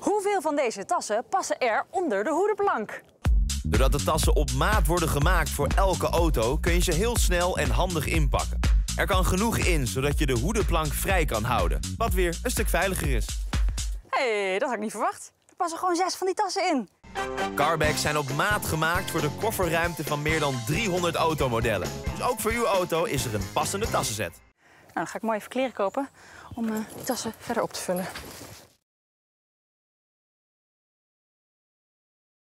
Hoeveel van deze tassen passen er onder de hoedenplank? Doordat de tassen op maat worden gemaakt voor elke auto, kun je ze heel snel en handig inpakken. Er kan genoeg in, zodat je de hoedenplank vrij kan houden. Wat weer een stuk veiliger is. Hé, hey, dat had ik niet verwacht. Er passen gewoon zes van die tassen in. Carbags zijn op maat gemaakt voor de kofferruimte van meer dan 300 automodellen. Dus ook voor uw auto is er een passende tassenzet. Nou, dan ga ik mooi even kleren kopen om uh, die tassen verder op te vullen.